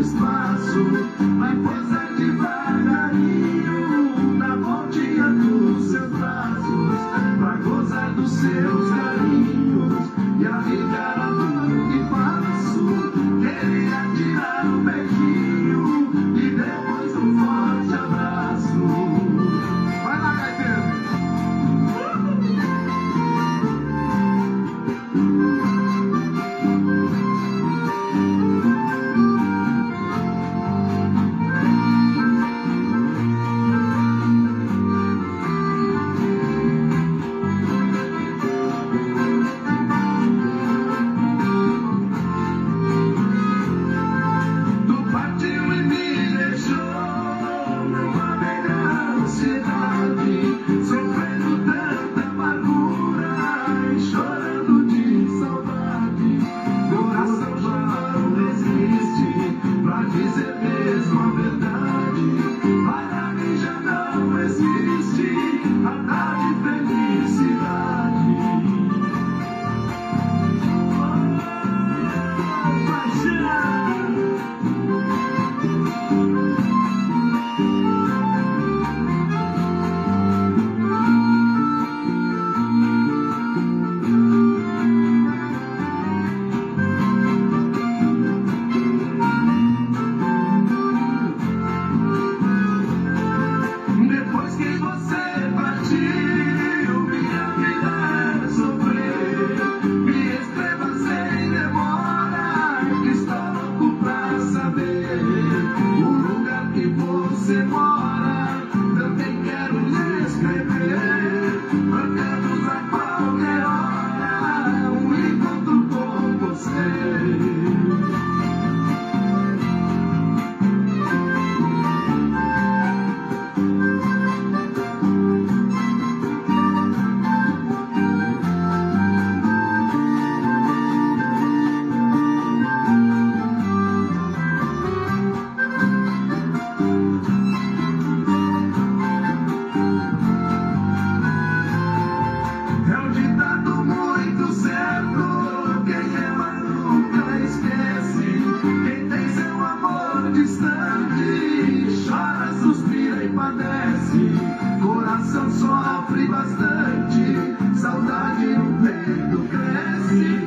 espaço, vai gozar devagarinho na voltinha dos seus braços, pra gozar dos seus carinhos e a vida. cresce, coração sofre bastante, saudade no peito cresce.